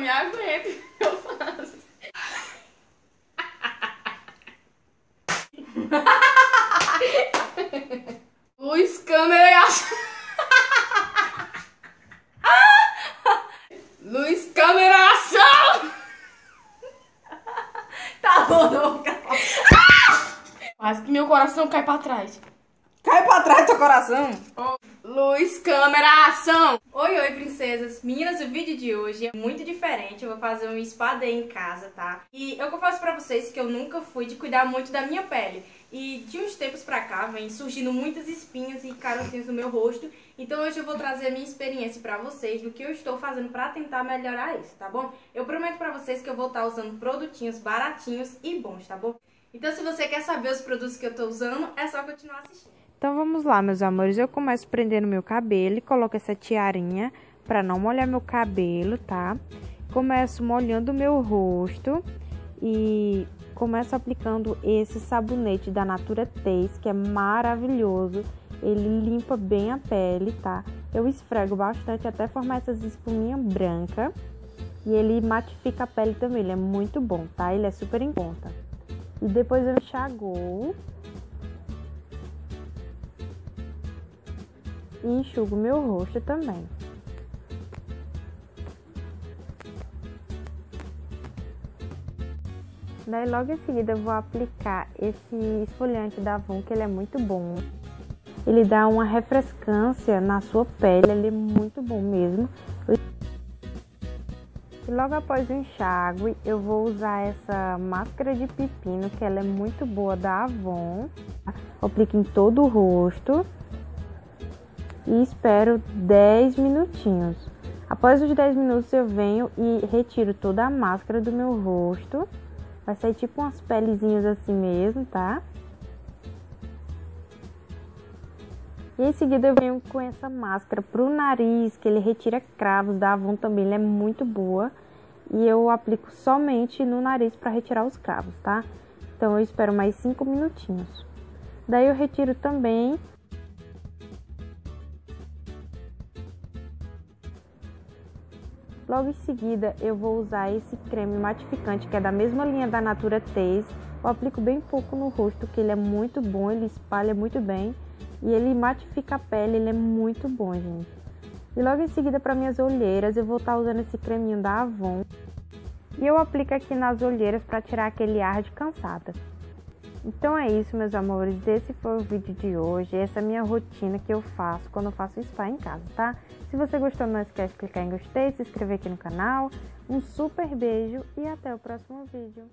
me aguento. Eu faço. Luz, câmera e ação. Luz, câmera, ação! Tá bom, não vou ficar. Quase que meu coração cai pra trás. Cai pra trás teu coração. Luz, câmera, ação! Oi, oi, princesas. Meninas, o vídeo de hoje é muito diferente. Eu vou fazer um spa day em casa, tá? E eu confesso pra vocês que eu nunca fui de cuidar muito da minha pele. E de uns tempos pra cá vem surgindo muitas espinhas e carocinhos no meu rosto. Então hoje eu vou trazer a minha experiência pra vocês do que eu estou fazendo pra tentar melhorar isso, tá bom? Eu prometo pra vocês que eu vou estar usando produtinhos baratinhos e bons, tá bom? Então se você quer saber os produtos que eu tô usando, é só continuar assistindo. Então vamos lá, meus amores. Eu começo prendendo meu cabelo e coloco essa tiarinha para não molhar meu cabelo, tá? Começo molhando meu rosto e começo aplicando esse sabonete da Natura Taste, que é maravilhoso. Ele limpa bem a pele, tá? Eu esfrego bastante até formar essas espuminhas brancas. E ele matifica a pele também, ele é muito bom, tá? Ele é super em conta. E depois eu enxagoo e enxugo meu rosto também. Daí logo em seguida eu vou aplicar esse esfoliante da Avon, que ele é muito bom. Ele dá uma refrescância na sua pele, ele é muito bom mesmo. E logo após o enxágue, eu vou usar essa máscara de pepino, que ela é muito boa da Avon. Aplico em todo o rosto e espero 10 minutinhos. Após os 10 minutos eu venho e retiro toda a máscara do meu rosto. Vai sair tipo umas pelezinhas assim mesmo, tá? E em seguida eu venho com essa máscara pro nariz, que ele retira cravos da Avon também, ele é muito boa. E eu aplico somente no nariz para retirar os cravos, tá? Então eu espero mais 5 minutinhos. Daí eu retiro também Logo em seguida, eu vou usar esse creme matificante, que é da mesma linha da Natura Taste. Eu aplico bem pouco no rosto, que ele é muito bom, ele espalha muito bem. E ele matifica a pele, ele é muito bom, gente. E logo em seguida, para minhas olheiras, eu vou estar tá usando esse creminho da Avon. E eu aplico aqui nas olheiras para tirar aquele ar de cansada. Então é isso, meus amores. Esse foi o vídeo de hoje. Essa é a minha rotina que eu faço quando eu faço spa em casa, tá? Se você gostou, não esquece de clicar em gostei, se inscrever aqui no canal. Um super beijo e até o próximo vídeo.